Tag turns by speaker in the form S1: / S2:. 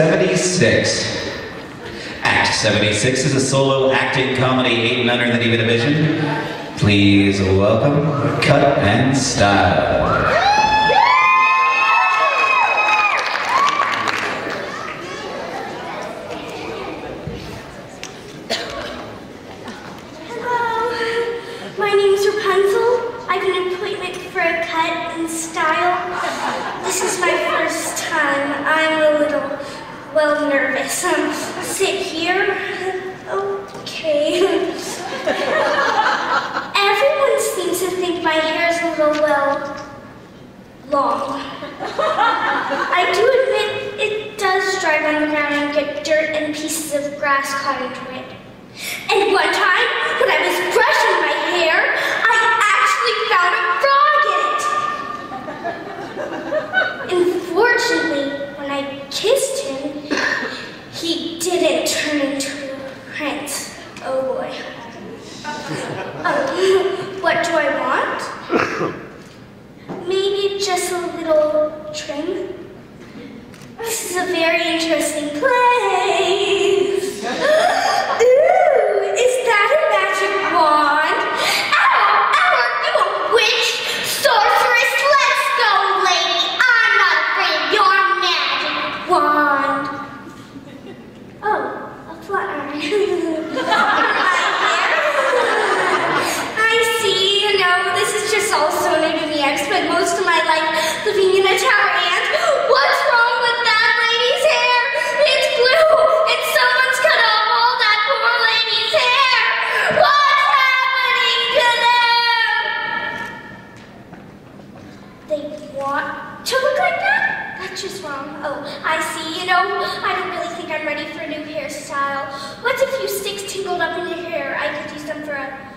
S1: 76. Act 76 is a solo acting comedy aimed under the Diva Division. Please welcome Cut and Style.
S2: Hello, my name is Rapunzel. I have an appointment for a cut and style. This is my first time. I'm a little, well, nervous. Um, sit here. Okay. Everyone seems to think my hair is a little, well, long. I do admit it does dry on the ground and get dirt and pieces of grass caught into it. And one time, when I was brushing my hair, I actually found a frog in it. Unfortunately, when I kissed him, he didn't turn into a prince. Oh boy. Oh, what do I want? Maybe just a little trim? This is a very interesting place. I see. You know, this is just all so new to me. I've spent most of my life living in a tower and what's wrong with that lady's hair? It's blue and someone's cut off all that poor lady's hair. What's happening to them? They want to look like that? That's just wrong. Oh, I see. You know, I don't really I'm ready for a new hairstyle. What's a few sticks tangled up in your hair? I could use them for a